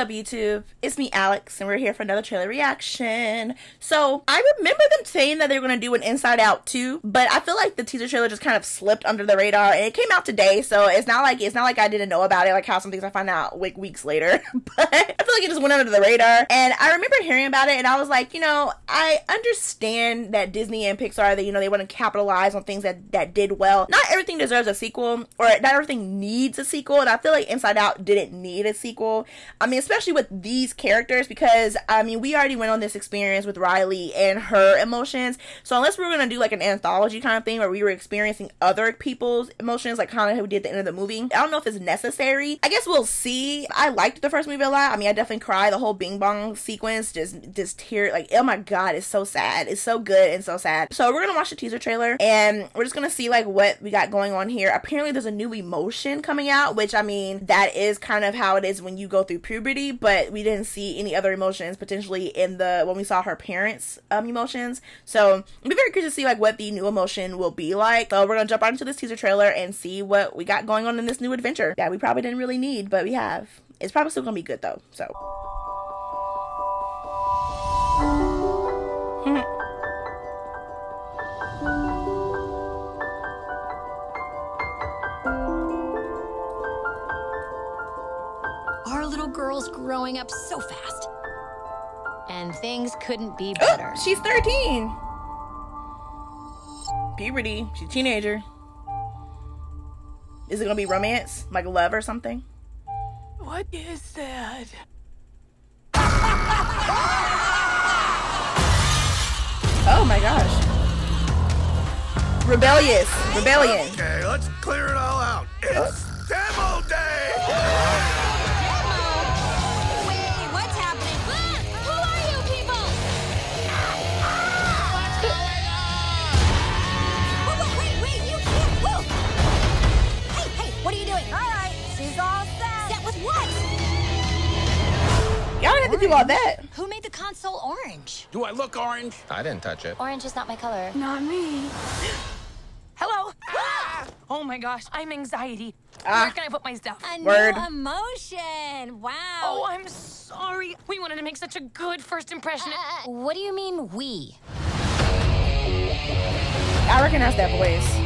up, YouTube? It's me, Alex, and we're here for another trailer reaction. So, I remember them saying that they were going to do an Inside Out 2, but I feel like the teaser trailer just kind of slipped under the radar, and it came out today, so it's not like it's not like I didn't know about it, like how some things I find out like weeks later. but I feel like it just went under the radar, and I remember hearing about it, and I was like, you know, I understand that Disney and Pixar, that you know, they want to capitalize on things that that did well. Not everything deserves a sequel, or not everything needs a sequel, and I feel like Inside Out didn't need a sequel. I mean, especially with these characters, because I mean, we already went on this experience with Riley and her emotions. So unless we are gonna do like an anthology kind of thing where we were experiencing other people's emotions, like kind of we did at the end of the movie, I don't know if it's necessary. I guess we'll see. I liked the first movie a lot. I mean, I definitely cried. The whole Bing Bong sequence, just just tear like, oh my god, it's so sad. It's so good and so sad. So we're gonna watch the teaser trailer and we're just gonna see like what we got going on here. Apparently, there's a new emotion coming out, which I mean, that is kind of how it is when you go through puberty, but we didn't see any other emotions potentially in the when we saw her parents' um, emotions. So it'll be very curious to see like what the new emotion will be like. So we're gonna jump right into this teaser trailer and see what we got going on in this new adventure that we probably didn't really need, but we have. It's probably still gonna be good though. So. Our little girl's growing up so fast. And things couldn't be better. Oh, she's 13. Puberty. She's a teenager. Is it gonna be romance? Like love or something? What is that? Oh my gosh. Rebellious. Rebellion. Okay, let's clear it all out. It's demo hey, you doing? All right, she's all set. Set with what? Y'all don't have to do all that. Who made the console orange? Do I look orange? I didn't touch it. Orange is not my color. Not me. Hello? Oh my gosh, I'm anxiety. Ah. Where can I put my stuff? A Word. new emotion. Wow. Oh, I'm sorry. We wanted to make such a good first impression. Uh, what do you mean we? I recognize that voice.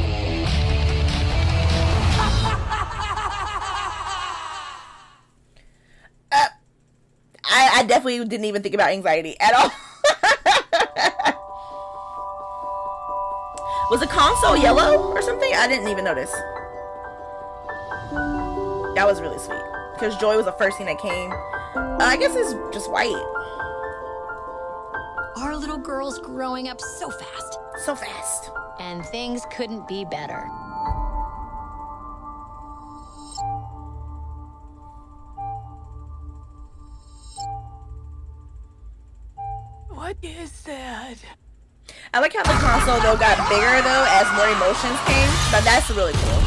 Definitely didn't even think about anxiety at all. Was the console yellow or something? I didn't even notice. That was really sweet. Because Joy was the first thing that came. Uh, I guess it's just white. Our little girl's growing up so fast. So fast. And things couldn't be better. What is that? I like how the console though got bigger though as more emotions came. But that's really cool.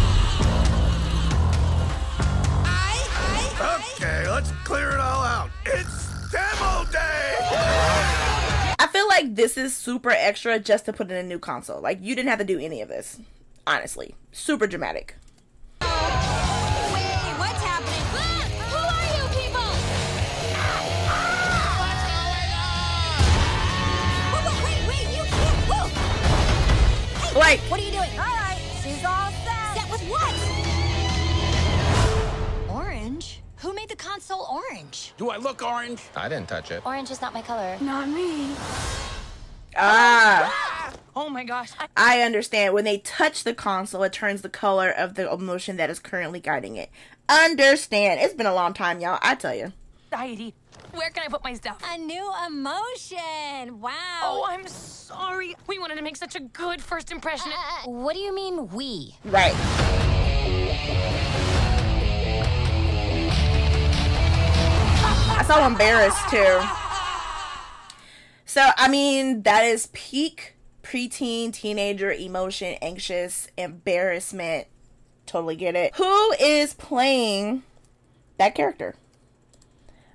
Okay, let's clear it all out. It's demo day! I feel like this is super extra just to put in a new console. Like you didn't have to do any of this. Honestly. Super dramatic. Whoa. Hey, Like what are you doing? All right, she's all set. Set with what? Orange? Who made the console orange? Do I look orange? I didn't touch it. Orange is not my color. Not me. ah Oh my gosh. I- I understand. When they touch the console, it turns the color of the emotion that is currently guiding it. Understand. It's been a long time, y'all. I tell you. anxiety. Where can I put my stuff? A new emotion. Wow. Oh, I'm sorry. We wanted to make such a good first impression. Uh, what do you mean we? Right. I saw embarrassed too. So I mean that is peak preteen teenager emotion, anxious, embarrassment. Totally get it. Who is playing that character?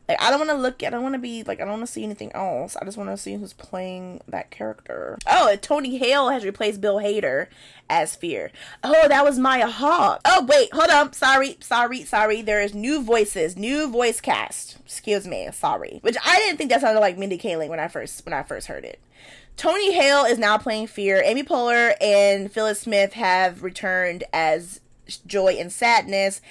Like I don't want to look. I don't want to be like. I don't want to see anything else. I just want to see who's playing that character. Oh, Tony Hale has replaced Bill Hader as Fear. Oh, that was Maya Hawke. Oh wait, hold on. Sorry, sorry, sorry. There is new voices, new voice cast. Excuse me. Sorry. Which I didn't think that sounded like Mindy Kaling when I first when I first heard it. Tony Hale is now playing Fear. Amy Poehler and Phyllis Smith have returned as Joy and Sadness.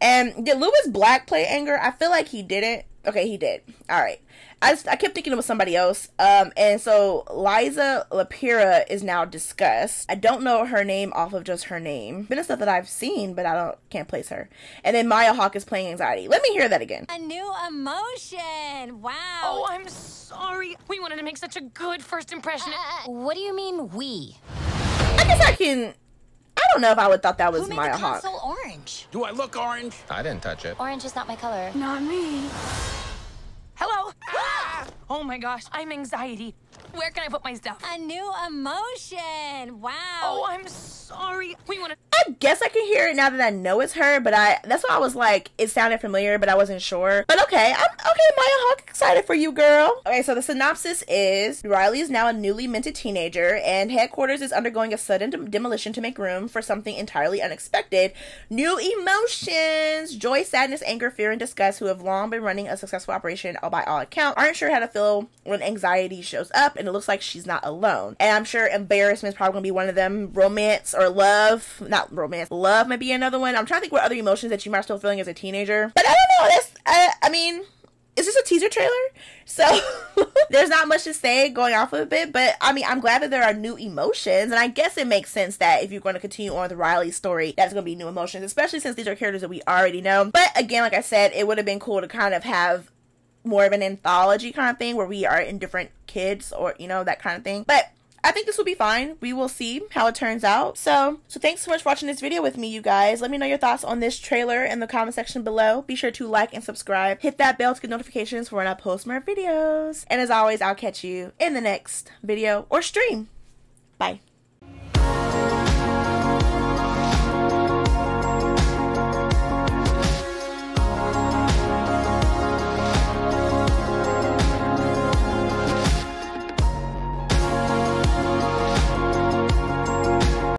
And did Lewis Black play Anger? I feel like he didn't. Okay, he did. All right. I, just, I kept thinking it was somebody else. Um, and so Liza Lapira is now Disgust. I don't know her name off of just her name. Been a stuff that I've seen, but I don't can't place her. And then Maya Hawke is playing Anxiety. Let me hear that again. A new emotion. Wow. Oh, I'm sorry. We wanted to make such a good first impression. Uh, what do you mean we? I guess I can. I don't know if I would thought that was Who made Maya the console orange? Do I look orange? I didn't touch it. Orange is not my color. Not me. Hello? Ah! Oh my gosh, I'm anxiety. Where can I put my stuff? A new emotion. Wow. Oh, I'm sorry. We wanted. I guess I can hear it now that I know it's her, but I that's why I was like, it sounded familiar, but I wasn't sure. But okay, I'm okay, Maya Hawke, excited for you, girl. Okay, so the synopsis is Riley is now a newly minted teenager, and headquarters is undergoing a sudden dem- demolition to make room for something entirely unexpected. New emotions, joy, sadness, anger, fear, and disgust, who have long been running a successful operation all by all accounts, aren't sure how to feel when anxiety shows up, and it looks like she's not alone. And I'm sure embarrassment is probably gonna be one of them. Romance or love, not romance, love might be another one. I'm trying to think what other emotions that you might still feeling as a teenager. But I don't know. That's I, I mean, is this a teaser trailer? So there's not much to say going off of it, but I mean, I'm glad that there are new emotions, and I guess it makes sense that if you're going to continue on with the Riley story, that's going to be new emotions, especially since these are characters that we already know. But again, like I said, it would have been cool to kind of have more of an anthology kind of thing where we are in different kids or you know that kind of thing. But I think this will be fine. We will see how it turns out. So, so thanks so much for watching this video with me, you guys. Let me know your thoughts on this trailer in the comment section below. Be sure to like and subscribe. Hit that bell to get notifications for when I post more videos. And as always, I'll catch you in the next video or stream. Bye.